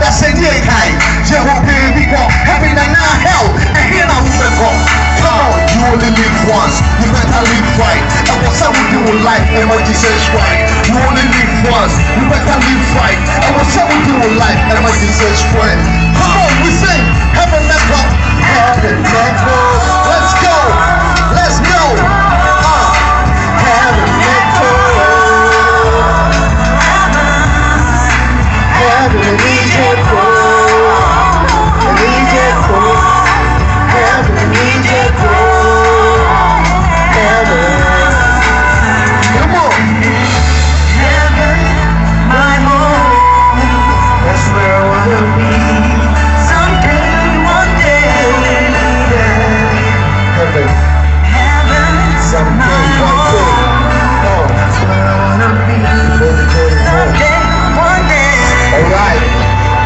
that say yeah kai. Jehovah baby go heaven and now hell. And here now we go. Come on, you only live once. You better live right. And what's up with you life? And what Jesus right. You only live once. You better live